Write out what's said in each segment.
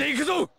ていくぞ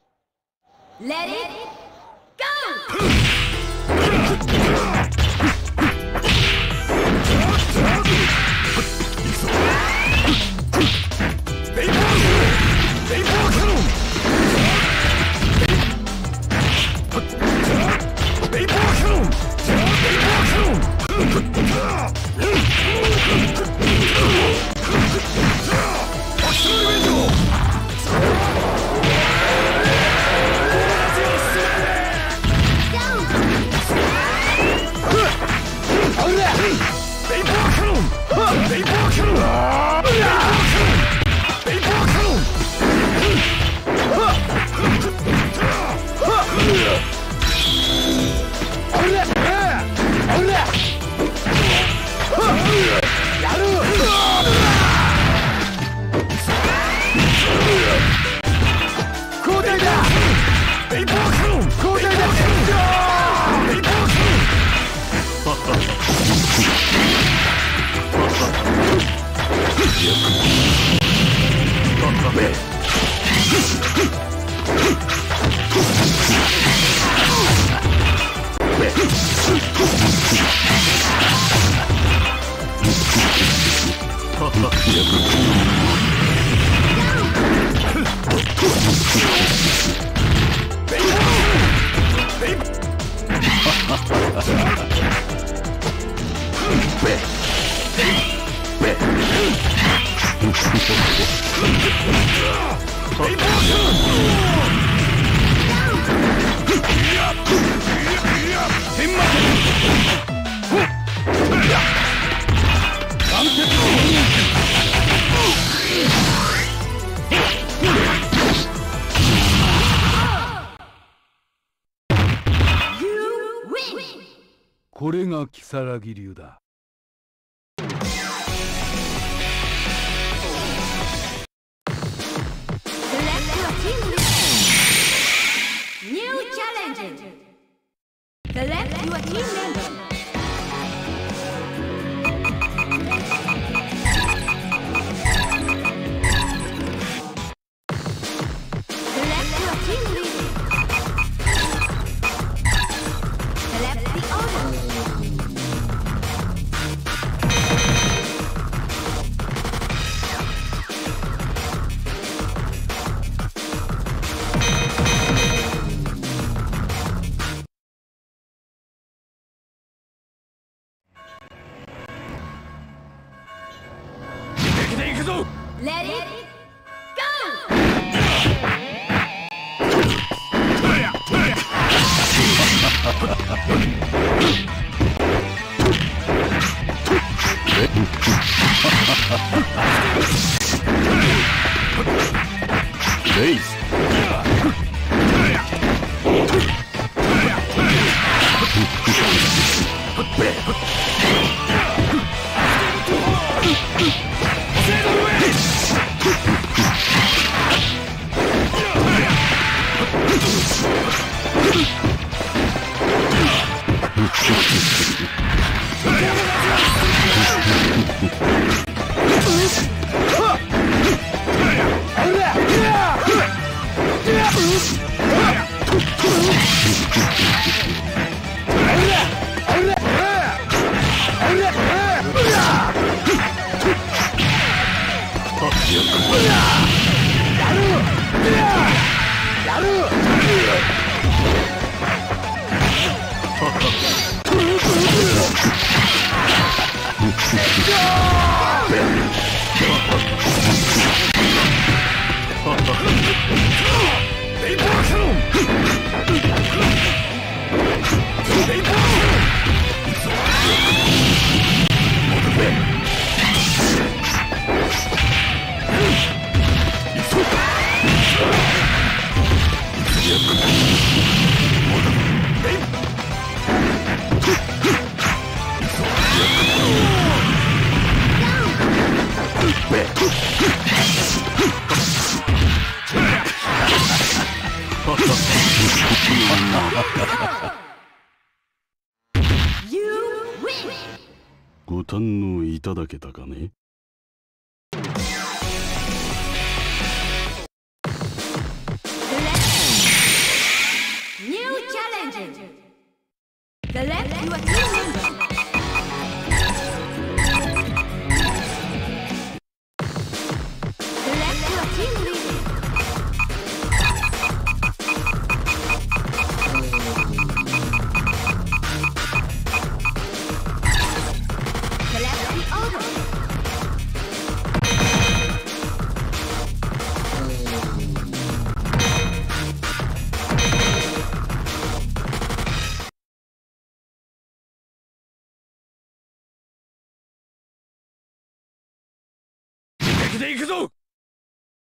で行くぞ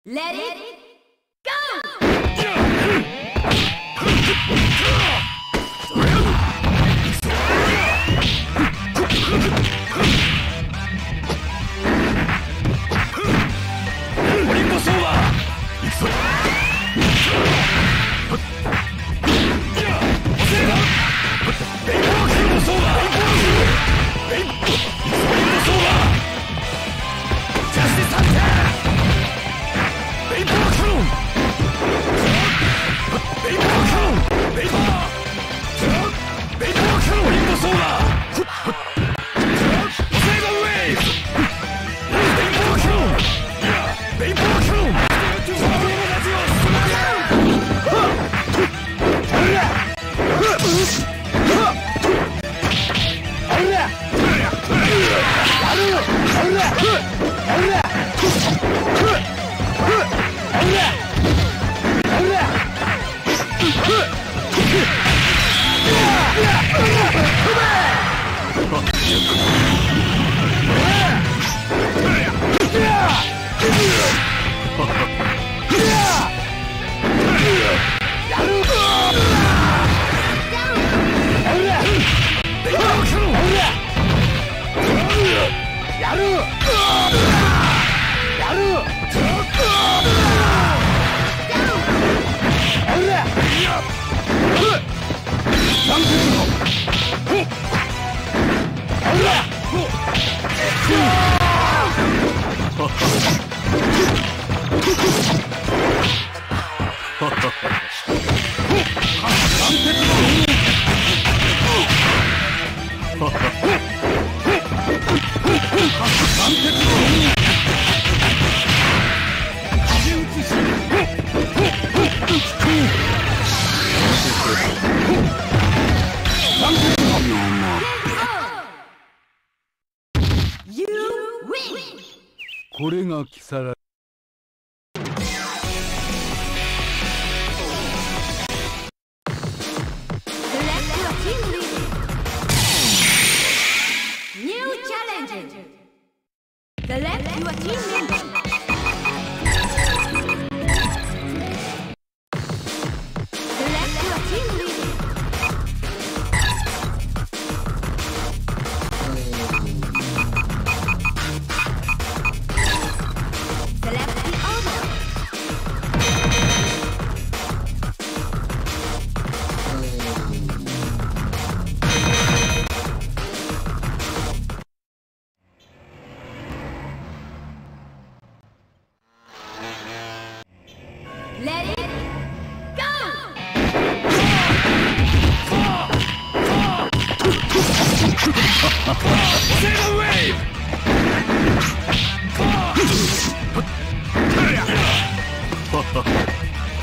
Let it go! オリンポソーバー行くぞベインポソーバーベイポーキンオリンポソ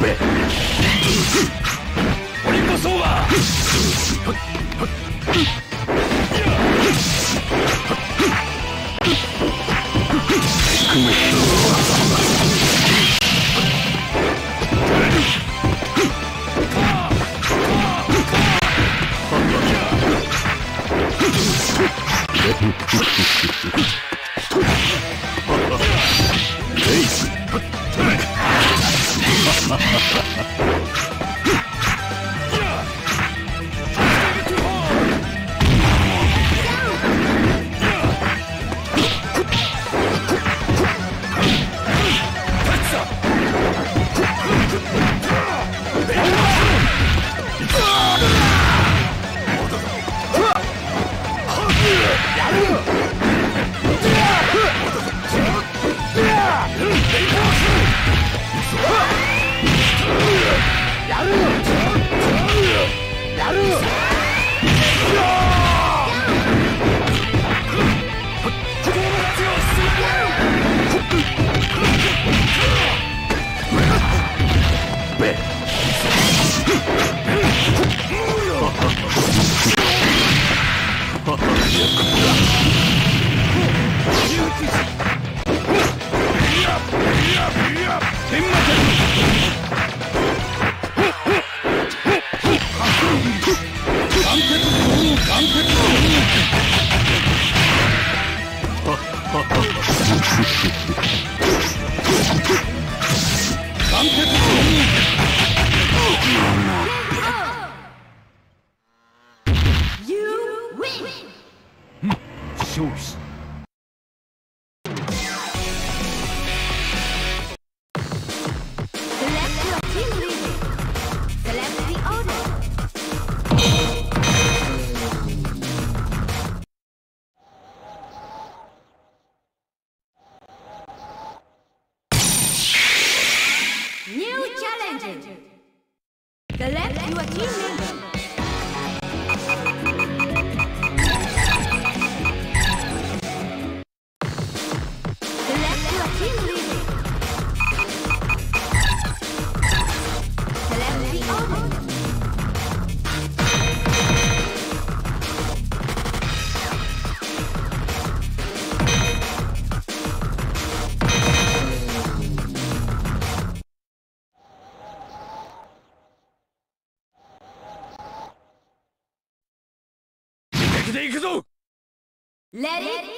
オリンポソーバー Chuchu. レディー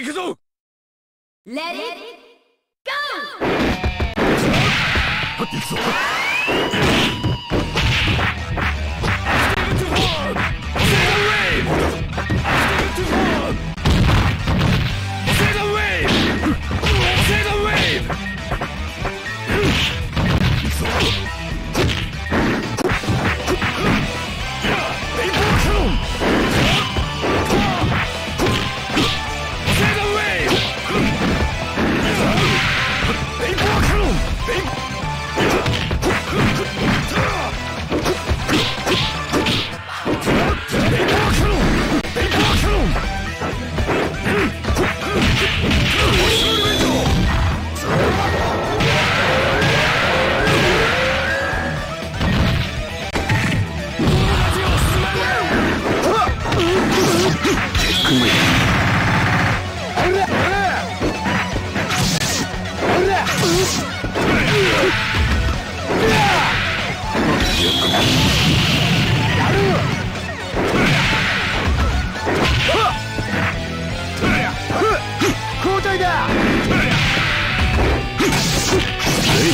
行くぞ Let it go! 行く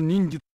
何人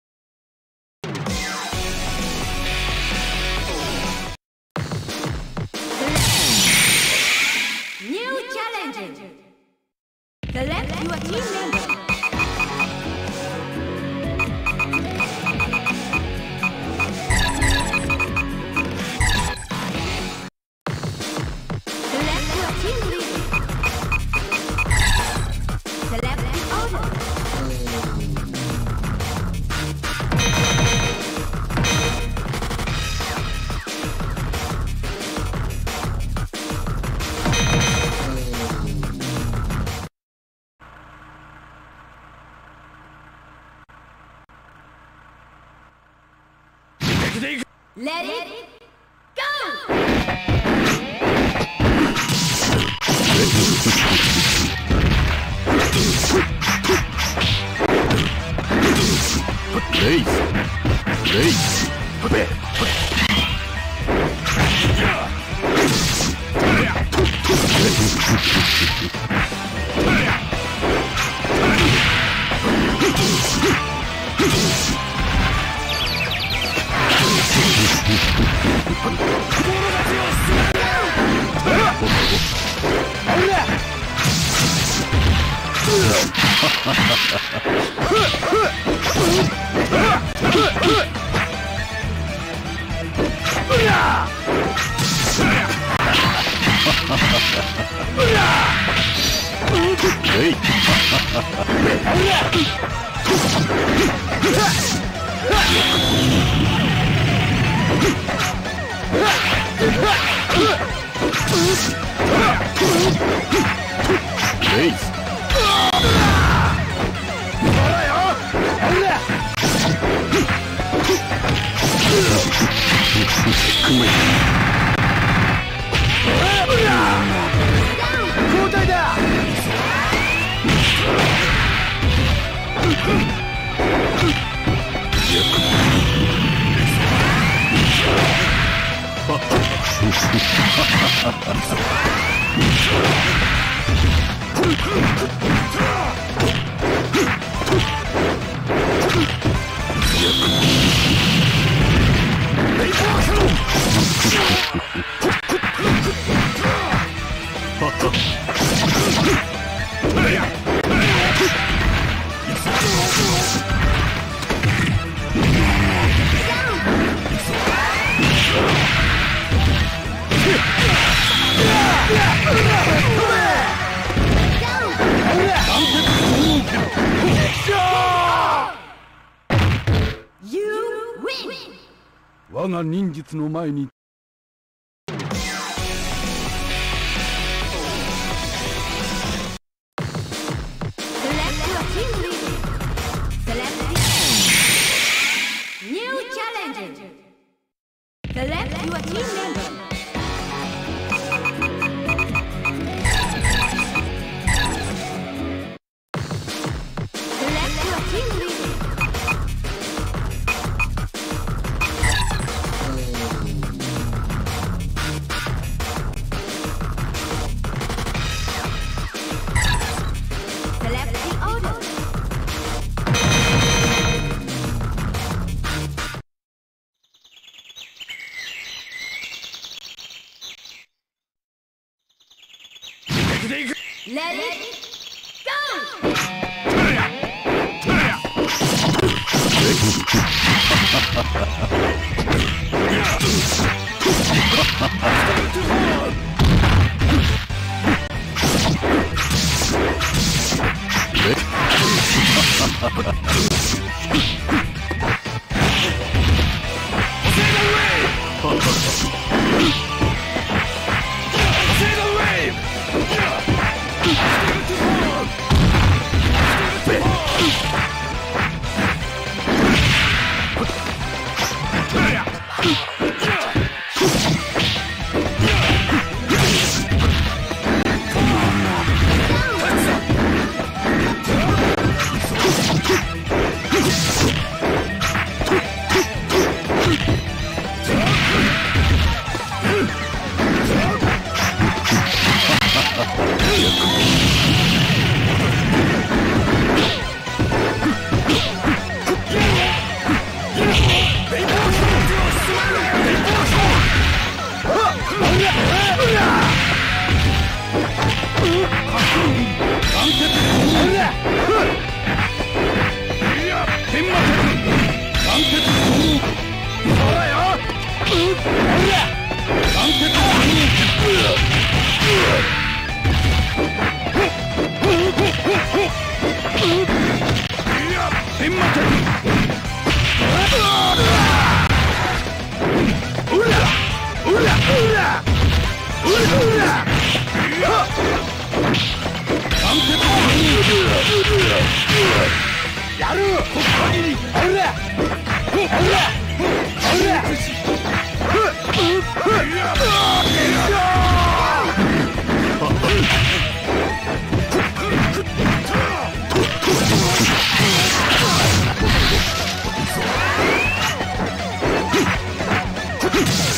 日の前に Select your team member. Fight!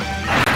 Bye.